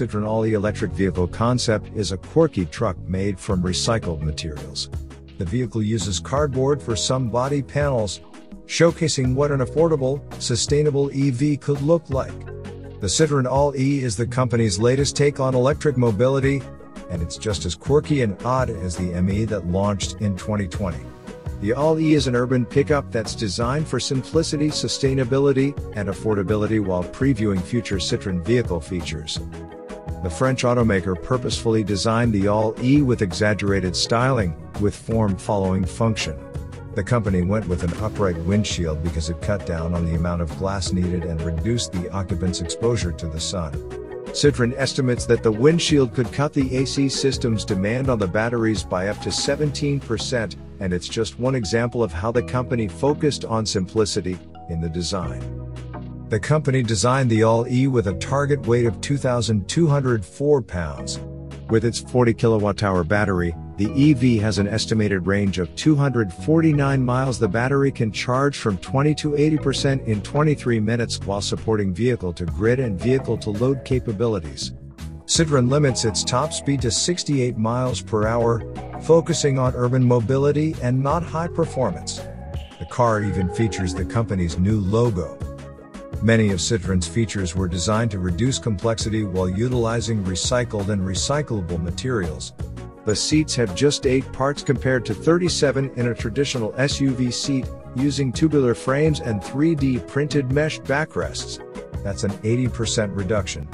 Citroen Oli electric vehicle concept is a quirky truck made from recycled materials. The vehicle uses cardboard for some body panels, showcasing what an affordable, sustainable EV could look like. The Citroen Oli is the company's latest take on electric mobility, and it's just as quirky and odd as the Ami that launched in 2020. The Oli is an urban pickup that's designed for simplicity, sustainability, and affordability while previewing future Citroën vehicle features. The French automaker purposefully designed the Oli with exaggerated styling, with form following function. The company went with an upright windshield because it cut down on the amount of glass needed and reduced the occupant's exposure to the sun. Citroën estimates that the windshield could cut the AC system's demand on the batteries by up to 17%, and it's just one example of how the company focused on simplicity in the design. The company designed the Oli with a target weight of 2,204 pounds. With its 40 kilowatt-hour battery, the EV has an estimated range of 249 miles. The battery can charge from 20 to 80% in 23 minutes while supporting vehicle to grid and vehicle to load capabilities. Citroën limits its top speed to 68 miles per hour, focusing on urban mobility and not high performance. The car even features the company's new logo. Many of Citroën's features were designed to reduce complexity while utilizing recycled and recyclable materials, the seats have just 8 parts compared to 37 in a traditional SUV seat, using tubular frames and 3D printed mesh backrests. That's an 80% reduction.